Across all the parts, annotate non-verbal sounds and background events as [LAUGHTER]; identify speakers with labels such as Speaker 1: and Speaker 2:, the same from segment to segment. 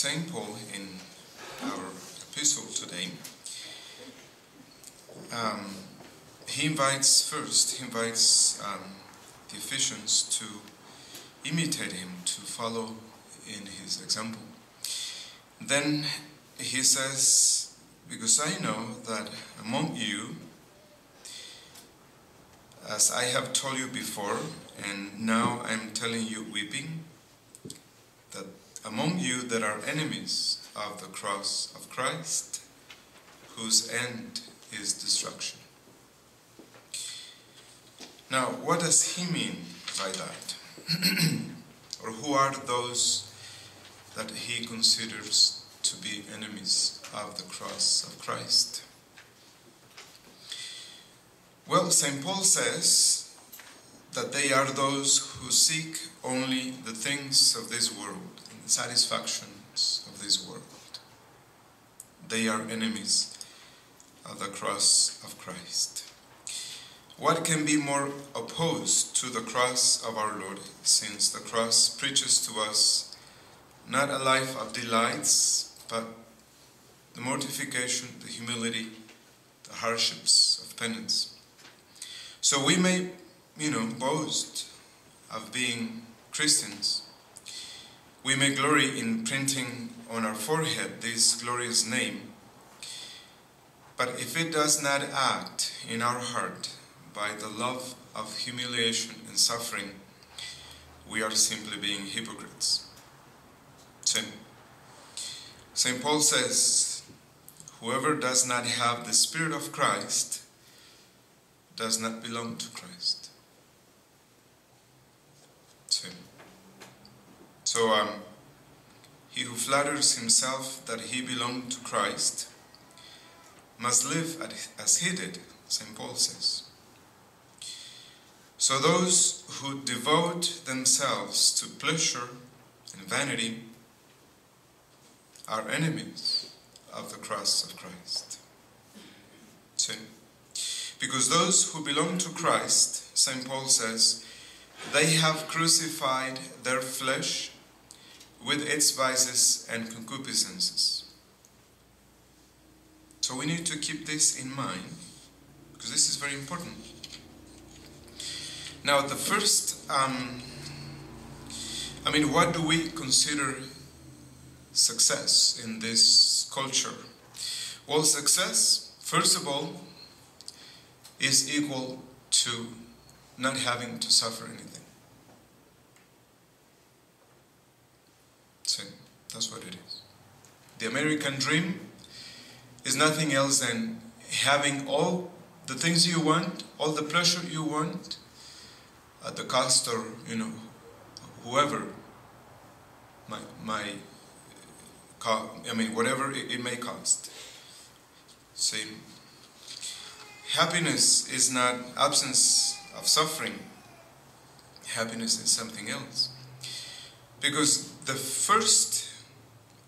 Speaker 1: St. Paul in our epistle today, um, he invites first, he invites um, the Ephesians to imitate him, to follow in his example. Then he says, Because I know that among you, as I have told you before, and now I'm telling you weeping, that among you there are enemies of the cross of Christ, whose end is destruction. Now, what does he mean by that? [CLEARS THROAT] or who are those that he considers to be enemies of the cross of Christ? Well, St. Paul says that they are those who seek only the things of this world, satisfactions of this world. They are enemies of the cross of Christ. What can be more opposed to the cross of our Lord, since the cross preaches to us not a life of delights, but the mortification, the humility, the hardships of penance. So we may, you know, boast of being Christians. We may glory in printing on our forehead this glorious name. But if it does not act in our heart by the love of humiliation and suffering, we are simply being hypocrites. St. Paul says, Whoever does not have the Spirit of Christ does not belong to Christ. So, um, he who flatters himself that he belonged to Christ must live as he did, St. Paul says. So those who devote themselves to pleasure and vanity are enemies of the cross of Christ. See? Because those who belong to Christ, St. Paul says, they have crucified their flesh with its vices and concupiscences. So we need to keep this in mind because this is very important. Now, the first, um, I mean, what do we consider success in this culture? Well, success, first of all, is equal to not having to suffer anything. So that's what it is. The American dream is nothing else than having all the things you want, all the pleasure you want, at the cost or, you know, whoever my, my I mean, whatever it, it may cost. See, happiness is not absence of suffering. Happiness is something else. Because the first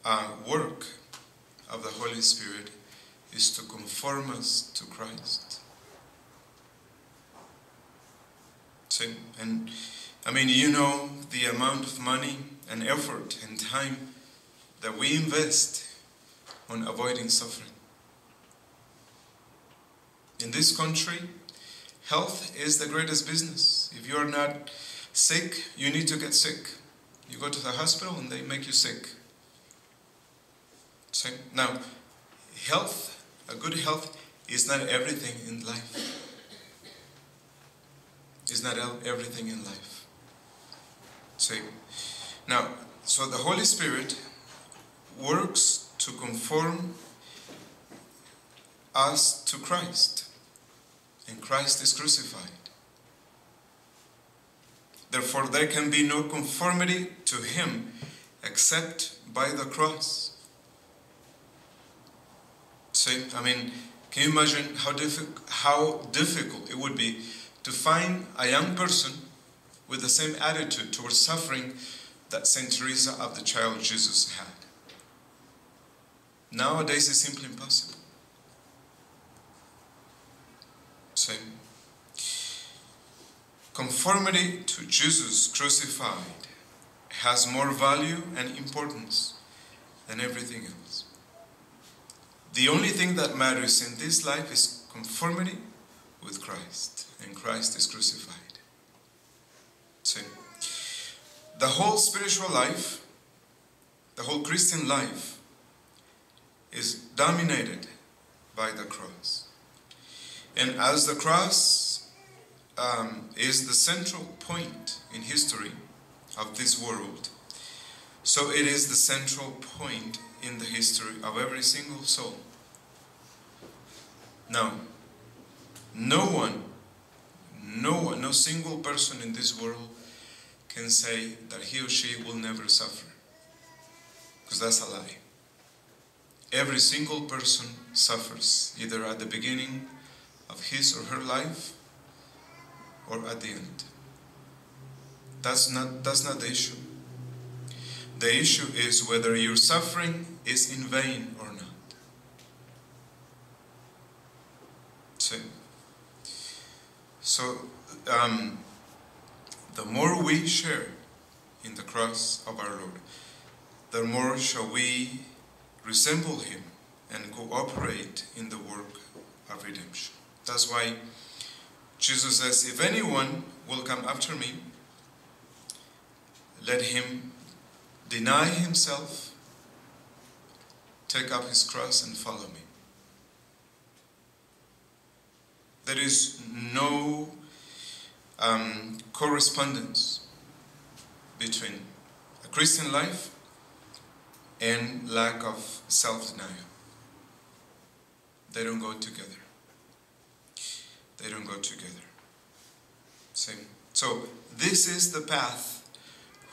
Speaker 1: uh, work of the Holy Spirit is to conform us to Christ. See, and I mean, you know the amount of money and effort and time that we invest on avoiding suffering. In this country, health is the greatest business. If you are not sick, you need to get sick. You go to the hospital and they make you sick. So, now, health, a good health, is not everything in life. Is not everything in life. See, now, so the Holy Spirit works to conform us to Christ, and Christ is crucified. Therefore, there can be no conformity to Him except by the cross. See, I mean, can you imagine how, how difficult it would be to find a young person with the same attitude towards suffering that Saint Teresa of the Child Jesus had? Nowadays, it's simply impossible. Same. Conformity to Jesus crucified has more value and importance than everything else. The only thing that matters in this life is conformity with Christ, and Christ is crucified. So, the whole spiritual life, the whole Christian life, is dominated by the cross. And as the cross um, is the central point in history of this world, so it is the central point in the history of every single soul. Now, no one, no one, no single person in this world can say that he or she will never suffer. Because that's a lie. Every single person suffers, either at the beginning of his or her life or at the end. That's not, that's not the issue. The issue is whether your suffering is in vain or not. So, um, the more we share in the cross of our Lord, the more shall we resemble Him and cooperate in the work of redemption. That's why Jesus says, If anyone will come after me, let him deny himself, take up his cross, and follow me. There is no um, correspondence between a Christian life and lack of self denial. They don't go together. They don't go together. Same. So, this is the path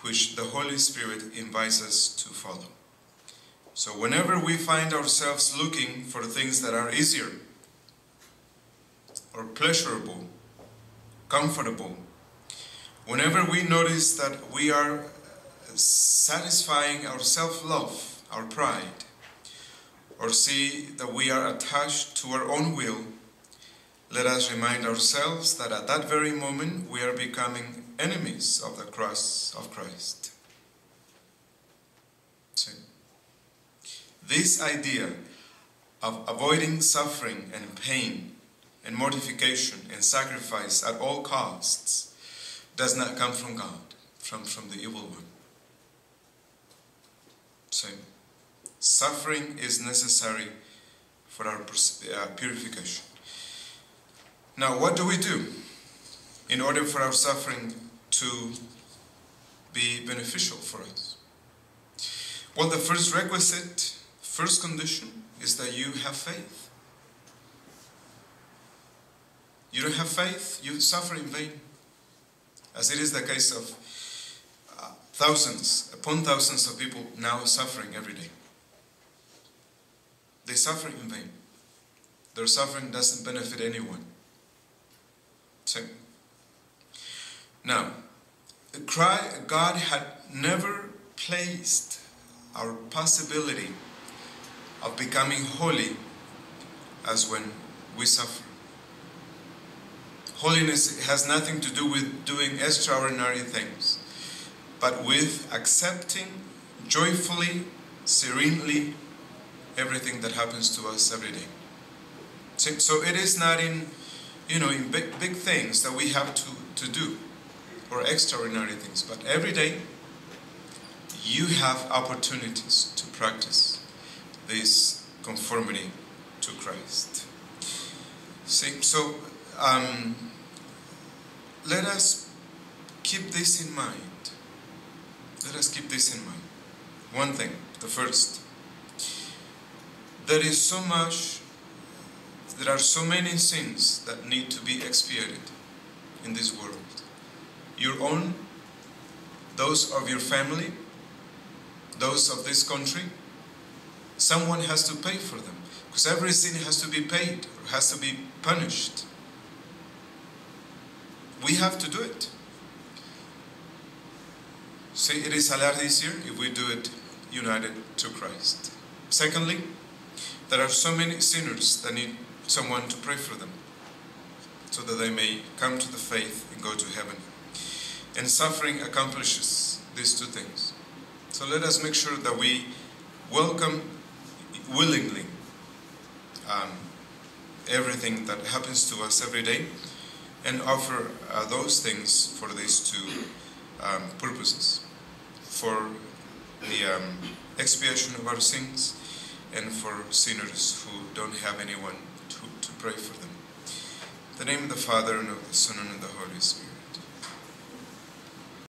Speaker 1: which the Holy Spirit invites us to follow. So, whenever we find ourselves looking for things that are easier or pleasurable, comfortable, whenever we notice that we are satisfying our self love, our pride, or see that we are attached to our own will, let us remind ourselves that at that very moment we are becoming enemies of the cross of Christ. This idea of avoiding suffering and pain and mortification and sacrifice at all costs does not come from God, from, from the evil one. So, suffering is necessary for our uh, purification. Now, what do we do in order for our suffering to be beneficial for us? Well, the first requisite, first condition is that you have faith. You don't have faith, you suffer in vain. As it is the case of uh, thousands upon thousands of people now suffering every day. They suffer in vain. Their suffering doesn't benefit anyone. So, now, God had never placed our possibility of becoming holy as when we suffer. Holiness has nothing to do with doing extraordinary things, but with accepting joyfully, serenely everything that happens to us every day. So it is not in, you know, in big, big things that we have to, to do or extraordinary things, but every day you have opportunities to practice this conformity to Christ. See, so um, let us keep this in mind. Let us keep this in mind. One thing, the first. There is so much, there are so many sins that need to be expiated in this world. Your own, those of your family, those of this country. Someone has to pay for them because every sin has to be paid or has to be punished. We have to do it. See, it is a lot easier if we do it united to Christ. Secondly, there are so many sinners that need someone to pray for them so that they may come to the faith and go to heaven. And suffering accomplishes these two things. So let us make sure that we welcome willingly um, everything that happens to us every day and offer uh, those things for these two um, purposes for the um, expiation of our sins and for sinners who don't have anyone to, to pray for them. In the name of the Father, and of the Son, and of the Holy.